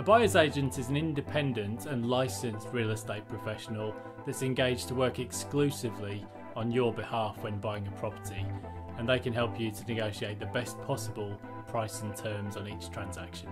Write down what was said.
A buyer's agent is an independent and licensed real estate professional that's engaged to work exclusively on your behalf when buying a property, and they can help you to negotiate the best possible price and terms on each transaction.